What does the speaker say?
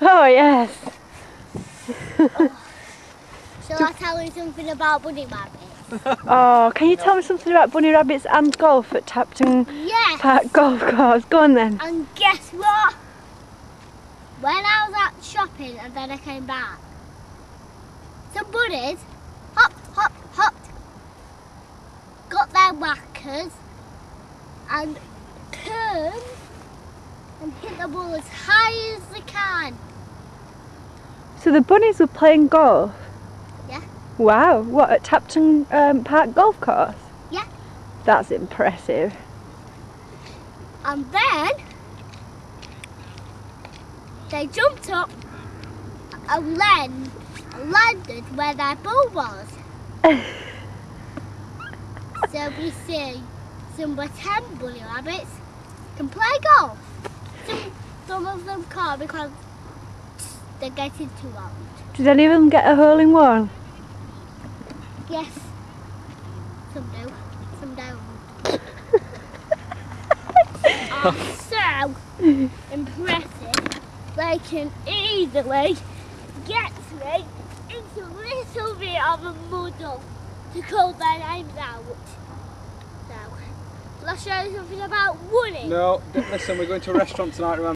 Oh yes. Shall I tell you something about bunny rabbits? Oh, can you tell me something about bunny rabbits and golf at Tapton Yes. Park Golf Course? Go on then. And guess what? When I was out shopping and then I came back, some bunnies hopped, hopped, hopped, got their whackers and turned and hit the ball as high as they can. So the bunnies were playing golf? Yeah. Wow, what, at Tapton um, Park Golf Course? Yeah. That's impressive. And then they jumped up and land, landed where their ball was. so we see some pretend bunny rabbits can play golf. Some, some of them can't because they're getting too old. Did any of them get a hole in one? Yes, some do, some don't. are so impressive. They can easily get me into a little bit of a muddle to call their names out. So, shall I show you something about Woody? No, d- listen, we're going to a restaurant tonight, remember?